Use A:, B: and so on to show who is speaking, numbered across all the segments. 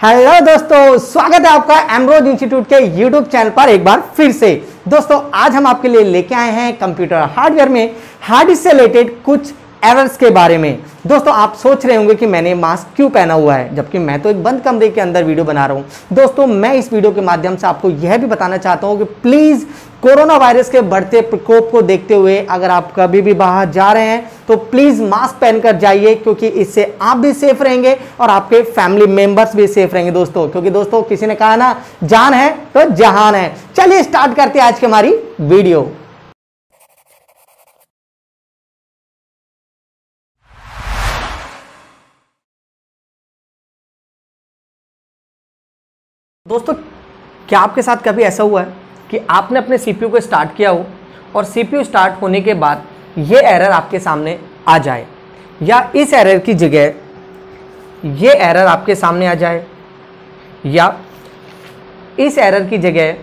A: Hello दोस्तों, स्वागत है आपका एमरोज इंस्टीट्यूट के यूट्यूब चैनल पर एक बार फिर से। दोस्तों, आज हम आपके लिए लेके आए हैं कंप्यूटर हार्डवेयर में हार्ड से रिलेटेड कुछ एरर्स के बारे में। दोस्तों, आप सोच रहे होंगे कि मैंने मास्क क्यों पहना हुआ है, जबकि मैं तो एक बंद कमरे के अंदर वीडियो बना रहा हूँ। दोस्तों, मैं इस वीडियो के माध्यम से आपको यह भी बताना चाहता हूँ कि प्लीज़ कोरोना वायरस के बढ़ते प्रकोप को देखते हुए अगर आप कभी भी बाहर जा रहे हैं तो प्लीज़ मास्क पहनकर जाइए, क्योंकि इससे आप भी सेफ़ रहेंगे और आपके फैमिली मेंबर्स भी सेफ़ रहेंगे दोस्तों। क्योंकि दोस्तों, किसी ने कहा ना, जान है तो जहान है। चलिए स्टार्ट करते हैं आज की हमारी वीडियो दोस्तों, क्या आपके साथ कभी ऐसा हुआ है? कि आपने अपने सीपीयू को स्टार्ट किया हो और सीपीयू स्टार्ट होने के बाद ये एरर आपके सामने आ जाए। या इस एरर की जगह ये एरर आपके सामने आ जाए। या इस एरर की जगह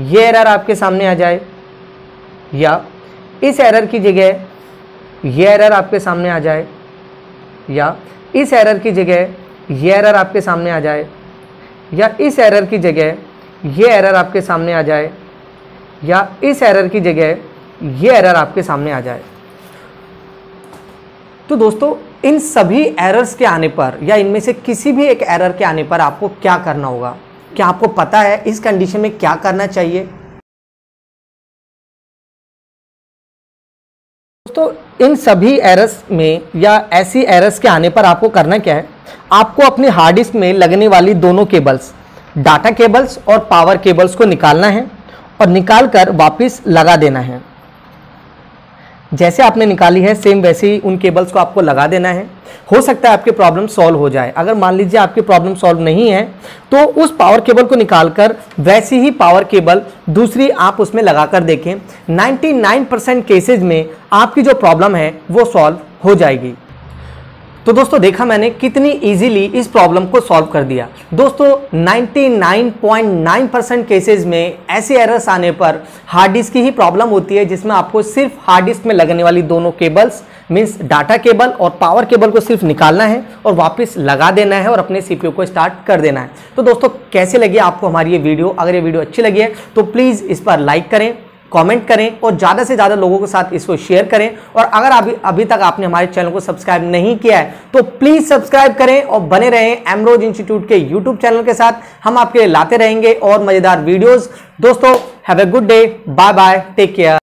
A: ये एरर आपके सामने आ जाए। या इस एरर की जगह ये एरर आपके सामने आ जाए। या इस एरर की जगह ये एरर आपके सामने आ जाए। या इस एरर की जगह ये एरर आपके सामने आ जाए, या इस एरर की जगह ये एरर आपके सामने आ जाए। तो दोस्तों, इन सभी एरर्स के आने पर, या इनमें से किसी भी एक एरर के आने पर आपको क्या करना होगा? क्या आपको पता है इस कंडीशन में क्या करना चाहिए? दोस्तों, इन सभी एरर्स में, या ऐसी एरर्स के आने पर आपको करना क्या है? आपको अपने हार्ड डिस्क में लगने वाली दोनों केबल्स डाटा केबल्स और पावर केबल्स को निकालना है और निकाल कर वापस लगा देना है। जैसे आपने निकाली है सेम वैसे ही उन केबल्स को आपको लगा देना है। हो सकता है आपकी प्रॉब्लम सॉल्व हो जाए। अगर मान लीजिए आपकी प्रॉब्लम सॉल्व नहीं है तो उस पावर केबल को निकालकर वैसी ही पावर केबल दूसरी आप उसमें लगाकर देखें। 99 परसेंट केसेज में आपकी जो प्रॉब्लम है, वो सॉल्व हो जाएगी। तो दोस्तों देखा मैंने कितनी इजीली इस प्रॉब्लम को सॉल्व कर दिया। दोस्तों 99.9 परसेंट केसेज में ऐसे एरर्स आने पर हार्ड डिस्क की ही प्रॉब्लम होती है जिसमें आपको सिर्फ़ हार्ड डिस्क में लगने वाली दोनों केबल्स मीन्स डाटा केबल और पावर केबल को सिर्फ़ निकालना है और वापस लगा देना है और अपने सीपीयू को स्टार्ट कर देना है। तो दोस्तों, कैसे लगी आपको हमारी ये वीडियो अगर ये वीडियो अच्छी लगी है तो प्लीज़ इस पर लाइक करें। कमेंट करें और ज़्यादा से ज़्यादा लोगों के साथ इसको शेयर करें। और अगर अभी अभी तक आपने हमारे चैनल को सब्सक्राइब नहीं किया है तो प्लीज़ सब्सक्राइब करें और बने रहें एमरोज इंस्टीट्यूट के यूट्यूब चैनल के साथ। हम आपके लिए लाते रहेंगे और मज़ेदार वीडियोज़ दोस्तों have a good day bye bye take care